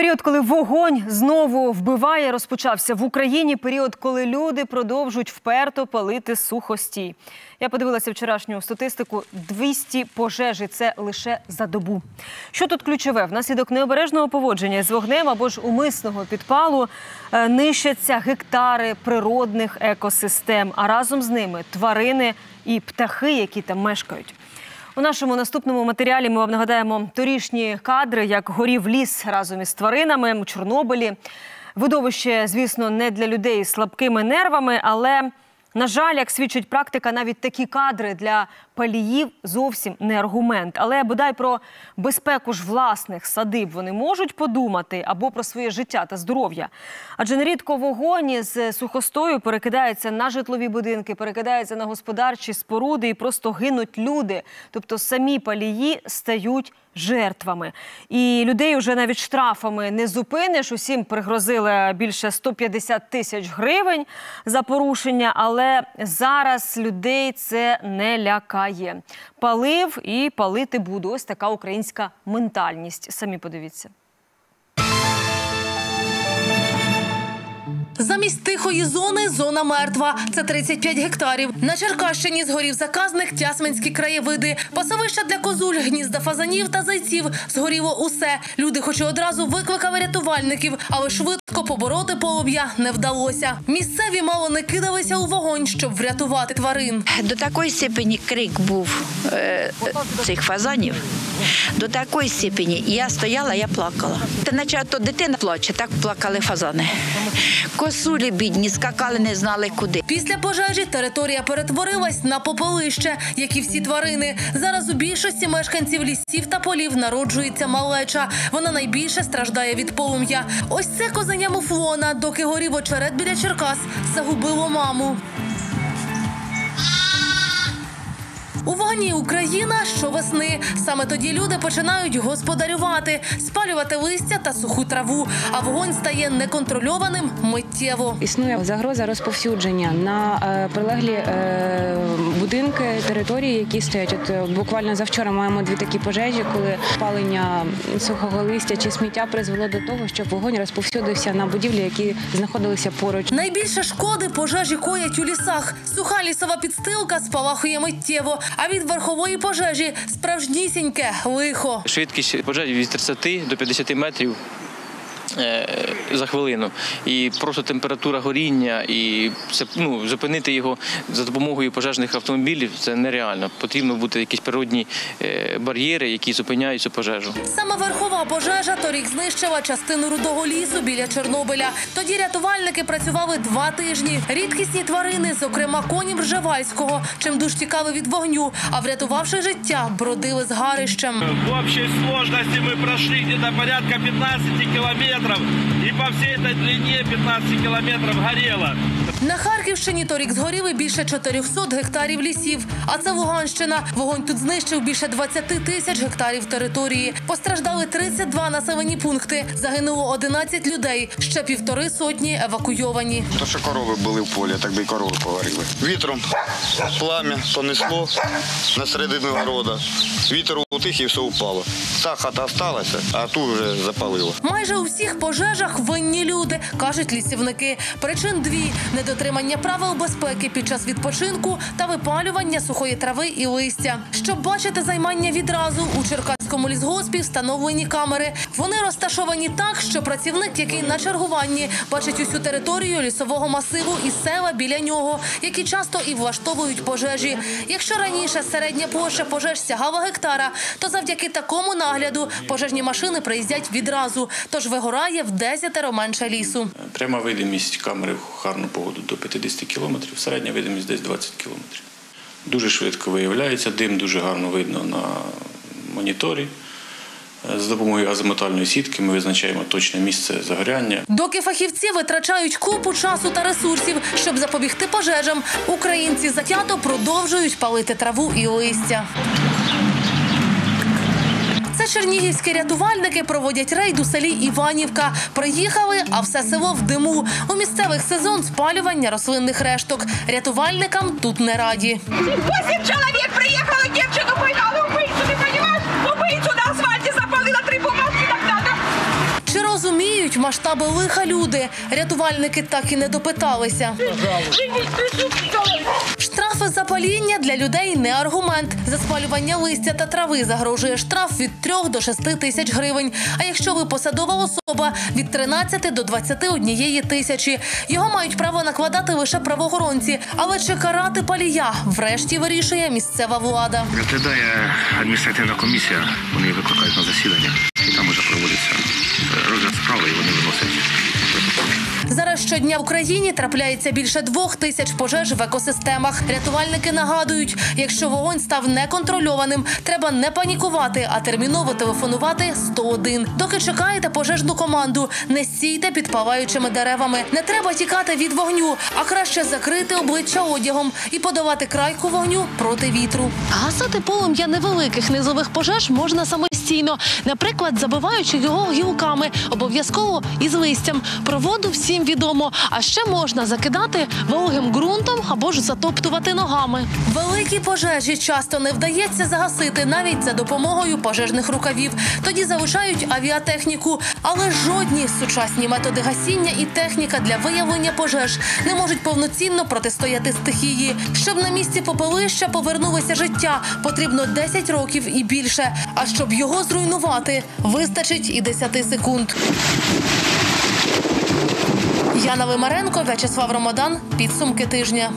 Період, коли вогонь знову вбиває, розпочався в Україні. Період, коли люди продовжують вперто палити сухостій. Я подивилася вчорашню статистику: 200 пожежі це лише за добу. Що тут ключове? Внаслідок необережного поводження з вогнем або ж умисного підпалу е, нищаться гектари природних екосистем, а разом з ними тварини і птахи, які там мешкають. У нашому наступному матеріалі ми вам нагадаємо торішні кадри, як горів ліс разом із тваринами у Чорнобилі. Видовище, звісно, не для людей з слабкими нервами, але на жаль, як свідчить практика, навіть такі кадри для паліїв зовсім не аргумент. Але бодай про безпеку ж власних садиб вони можуть подумати або про своє життя та здоров'я. Адже нерідко вогонь з сухостою перекидається на житлові будинки, перекидається на господарчі споруди і просто гинуть люди. Тобто самі палії стають жертвами. І людей вже навіть штрафами не зупиниш. Усім пригрозили більше 150 тисяч гривень за порушення, але зараз людей це не лякає. Палив і палити буду. Ось така українська ментальність. Самі подивіться. Замість тихої зони зона мертва. Це 35 гектарів. На Черкащині згорів заказник, тясменські краєвиди, пасовища для козуль, гнізда фазанів та зайців. Згоріло усе. Люди, хоч і одразу викликали рятувальників, але швидко побороти полум'я не вдалося. Місцеві мало не кидалися у вогонь, щоб врятувати тварин. До такої степені крик був е, цих фазанів. До такої степені я стояла, я плакала. Та наче то дитина плаче, так плакали фазани. Косулі бідні, скакали, не знали куди. Після пожежі територія перетворилась на попелище, як і всі тварини. Зараз у більшості мешканців лісів та полів народжується малеча. Вона найбільше страждає від полум'я. Ось це козеня муфлона, доки горів очерет біля Черкас, загубило маму. У вогні Україна щовесни. Саме тоді люди починають господарювати, спалювати листя та суху траву, а вогонь стає неконтрольованим миттєво. Існує загроза розповсюдження на е, прилеглі е, будинки, території, які стоять. От е, буквально завчора маємо дві такі пожежі, коли палення сухого листя чи сміття призвело до того, що вогонь розповсюдився на будівлі, які знаходилися поруч. Найбільше шкоди пожежі коять у лісах. Суха лісова підстилка спалахує миттєво, а від верхової пожежі справжнісіньке лихо. Швидкість пожежі від 30 до 50 метрів за хвилину. І просто температура горіння, і це ну, зупинити його за допомогою пожежних автомобілів це нереально. Потрібно бути якісь природні е, бар'єри, які зупиняють цю пожежу. Саме верхова пожежа торік знищила частину рудого лісу біля Чорнобиля. Тоді рятувальники працювали два тижні. Рідкісні тварини, зокрема коні Бржевальського, чимдуж тікали від вогню, а врятувавши життя, бродили з гарищем. В общей сложности мы прошли где-то порядка 15 километров. И по всей этой длине 15 километров горело. На Харківщині торік згоріли більше 400 гектарів лісів. А це Луганщина. Вогонь тут знищив більше 20 тисяч гектарів території. Постраждали 32 населені пункти. Загинуло 11 людей. Ще півтори сотні евакуйовані. То, що корови були в полі, так би і корови погоріли. Вітром плам'я понесло на середину города. Вітер утих і все впало. Та хата залишилася, а ту вже запалило. Майже у всіх пожежах винні люди, кажуть лісівники. Причин дві: недотримання правил безпеки під час відпочинку та випалювання сухої трави і листя. Щоб бачити займання відразу у Черкаському лісгоспі встановлені камери. Вони розташовані так, що працівник, який на чергуванні, бачить усю територію лісового масиву і села біля нього, які часто і влаштовують пожежі. Якщо раніше середня площа пожеж сягала гектара, то завдяки такому нагляду пожежні машини приїздять відразу. Тож вигорає в десятеро менше лісу. Пряма видимість камери в гарну погоду до 50 кілометрів, середня видимість десь 20 кілометрів. Дуже швидко виявляється, дим дуже гарно видно на моніторі. З допомогою азимотальної сітки ми визначаємо точне місце загоряння. Доки фахівці витрачають купу часу та ресурсів, щоб запобігти пожежам, українці затято продовжують палити траву і листя. Чернігівські рятувальники проводять рейд у селі Іванівка. Приїхали, а все село в диму. У місцевих сезон спалювання рослинних решток. Рятувальникам тут не раді. Восемь чоловік приїхали девчину розуміють масштаби лиха люди. Рятувальники так і не допиталися. Штрафи за паління для людей не аргумент. За спалювання листя та трави загрожує штраф від 3 до 6 тисяч гривень. А якщо ви посадова особа від 13 до 21 тисячі. Його мають право накладати лише правоохоронці. Але чи карати палія врешті вирішує місцева влада. Розглядає адміністративна комісія, вони викликають на засідання, проводиться розгляд справи, і вони виносять. Зараз щодня в Україні трапляється більше двох тисяч пожеж в екосистемах. Рятувальники нагадують, якщо вогонь став неконтрольованим, треба не панікувати, а терміново телефонувати 101. Доки чекаєте пожежну команду, не стійте під палаючими деревами. Не треба тікати від вогню, а краще закрити обличчя одягом і подавати крайку вогню проти вітру. Гасити полум'я невеликих низових пожеж можна самостійно, наприклад, забиваючи його гілками, обов'язково із листям. Про воду всім відомо. А ще можна закидати вологим ґрунтом або ж затоптувати ногами. Великі пожежі часто не вдається загасити навіть за допомогою пожежних рукавів. Тоді залишають авіатехніку. Але жодні сучасні методи гасіння і техніка для виявлення пожеж не можуть повноцінно протистояти стихії. Щоб на місці попелища повернулося життя, потрібно 10 років і більше. А щоб його зруйнувати, вистачить і 10 секунд. Яна Вимаренко, В'ячеслав Ромадан. Підсумки тижня.